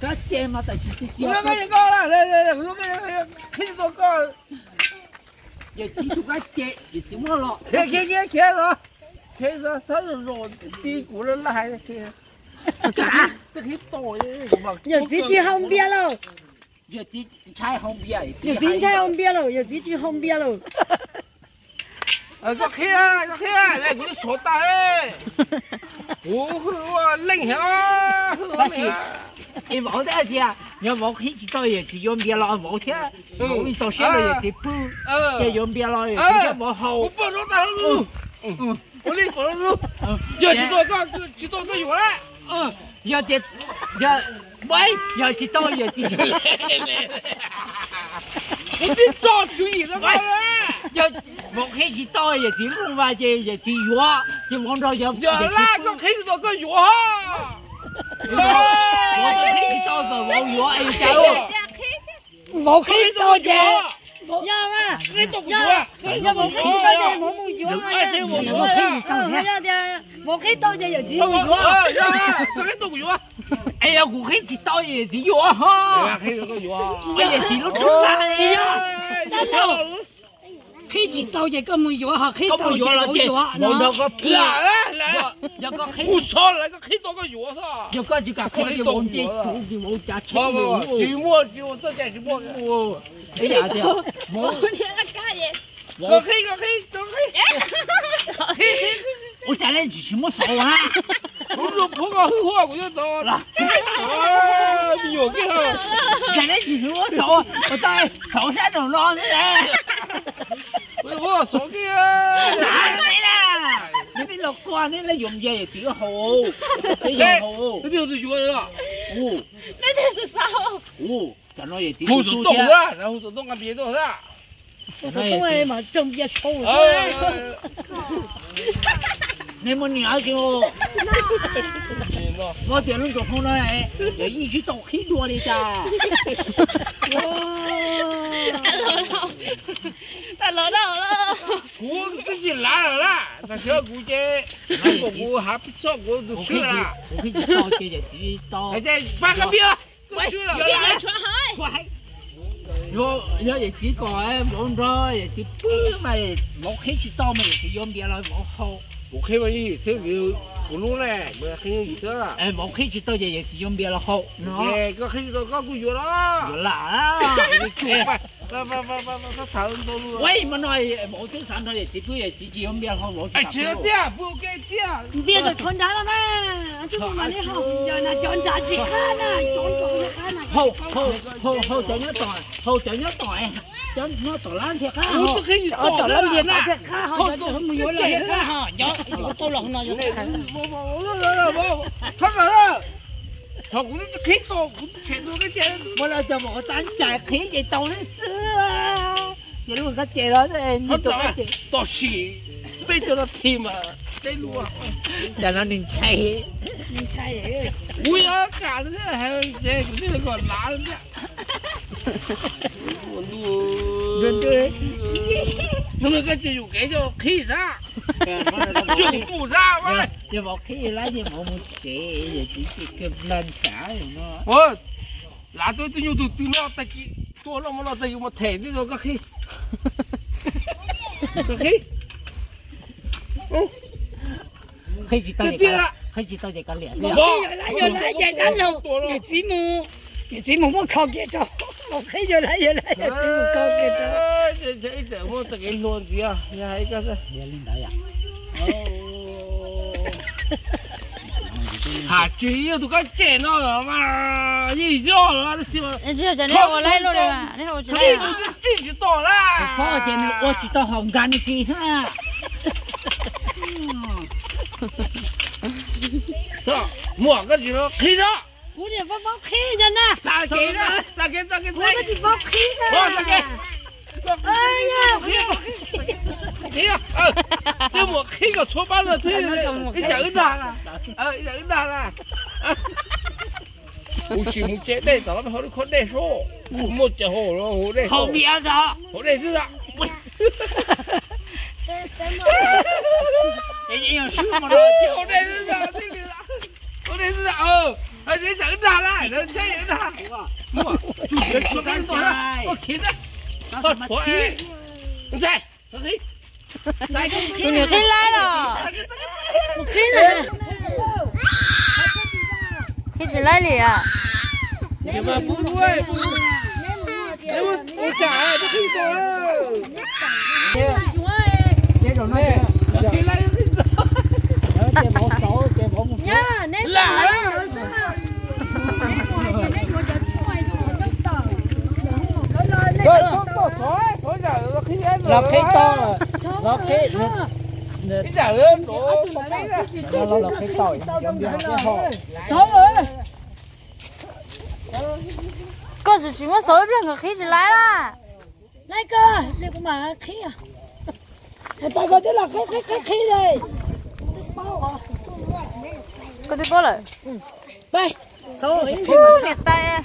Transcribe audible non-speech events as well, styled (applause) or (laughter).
cá chê mà tại chỉ chỉ con là đây đây cái khi con. giờ chỉ tụi cá chê giờ chỉ mua lọ. Kia kia kia rồi. Kia rồi sao rồi đi của nó lại kia? Cá tôi thấy tội giờ chỉ chỉ không biết đâu. giờ chỉ chai không biết giờ chỉ chai không biết đâu giờ chỉ chỉ không biết đâu. Ờ có kia à, có kia này cũng số ta ấy (laughs) ủa linh hả? Linh hả 你冇得去啊，你冇去知道嘢只用别咯，冇听，冇你做些嘢只不，呃也，用别咯，也冇好我。不能打路，嗯，我累不能路，要几多个，几多个有了。嗯，要得要喂，要知道嘢只我得早注意了，快点！要冇去知道嘢只路话嘢嘢只药，就往到有要那个开始多个药哈。我都去知道个冇药哎走。 một khi tôi chè nhớ mà cái tục chùa nhớ một khi tôi chè mỗi mùi chùa ai siêu một một khi cần nhớ một khi tôi chè giờ chỉ mùi chùa nhớ cái tục chùa ai là một khí cho tôi giờ chỉ chùa ha. Khi tôi chùa bây giờ chỉ lúc trước là chỉ chùa khi chỉ tôi về có mùi chúa hoặc khi 咁 tôi 冇药啦 về 姐， mùi chúa 冇到 nó 个屁，来来来，有个气。我操，那个开多个药噻。有个就架开嘅网机，做嘅冇架车不不不，寂喎。寞寂寞，这家寂寞。哦，哎呀，对，冇，个黑个黑，个黑，黑黑黑。我真系什么手啊？我说破个黑话，我就走了。啊，你有个，真系什么手啊？我当手上仲攞出嚟， 我我手机啊。打你啦！你边落关呢？你用嘢自己好，你用好，这就是药了，哦，哦，就攞嘢自己护手冻啫。的，然后手冻个别动的。我说东哎嘛真别臭了哎，你冇鸟叫我，我点样做好咧？又一直到很多嚟咋？我 ta lỡ đâu đó cú cái gì lá đó ta sợ cú chứ không có cú hấp sọ cú đủ sợ là cú cái to chỉ to cái cái ba cái bia tôi chưa là bia chuẩn hơi vô giờ chỉ có em rồi chỉ bự mày một khi chỉ to mày chỉ yếm bia rồi một hô một khi mày sẽ kiểu cũng luôn nè mà khi gì đó là một khi chỉ tôi giờ chỉ yếm bia là hô nó có khi tôi có cú vô đó vô lạ 啦，不不不不不，他讨论多路了。喂，问我冇咗三多日子搬日子用别来好冇。哎，这样不给这样。你别说穿插了嘛这不嘛你好呀那穿插去看呐穿插去看呐好好好好整一袋，好整一袋，整一袋冷铁啊！我不可以我到那边了再看好像是没有了看哈要我到了那就看我我我我我，他哪了？他我这可以多，我全都给钱。 chị luôn các chị đó em như tôi các à? chị. Tôi chỉ bây giờ nó thì mà đây luôn cho nó nín chay nín chay ui á cả nó thế hay thế cũng thế còn lá nữa đuôi đuôi nó mới cái gì dùng cái cho khí ra. Dùng cụ ra dạ, vậy giờ bảo khí lá gì bảo một chế giờ chỉ chỉ cầm lên xả rồi nó. Ôi lá tôi tôi nhiều từ từ lo ta kia cô nó mà nó tùy một thể đi rồi các khi. Các khi. Ừ. Khi chỉ tao chỉ khi chỉ tao chỉ có liền rồi lại rồi lại chạy đánh luôn để chỉ mu để chỉ mu muốn khó kia cho. Một khi rồi lại rồi lại chỉ mu khó kia cho. chỉ chỉ để mu tự cái luôn gì à nhà ấy cái gì nhà linh đại à hà trí tụi cái trẻ nó mà gì do nó là gì mà chỉ là này họ lấy luôn đấy mà này họ chỉ lấy chỉ chỉ to là có cái này tôi chỉ to hồng gan đi ha. (laughs) Đó mua cái gì đó. Khí đó. Cú này bóc bóc khí nhân à sao khí đó sao khí sao khí cú nó chỉ bóc khí thôi bóc khí ơi nha khí à? Ờ, cái một khí còn số bao giờ thế cái chở ứng đàn à? Ờ cái chở ứng à? U chỉ muốn chết đây tao lắm hồi nó khốn đây số. Một chở hồ nó hồ đây không biết sao? Hồ đây dạ. chứ sao cái gì mà sướng mà nó chứ. hồ đây chứ sao hồ đây chứ sao ờ. Nó sẽ chở ứng đàn à? Nó sẽ ứng đàn mua chủ yếu số bao giờ nó khiến á. Nó chúa ơi 你在。Ini kila loh. Kila. Kila lagi ya. Cuma buruai. Ewo, uca, kita. Nhớ Nó khi to rồi, nó khi cái giả lớn đổ một cái ra. nó nó khi tỏi, giống như cái họ. Sáu rồi. Sự chuyện mà sói bên người khi chỉ lại là. Lấy cơ, đây cũng mà khí à. Người ta gọi tức là cái cái cái khí đây. Có. Đây. Sáu rồi. Ui, liệt tay